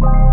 Bye.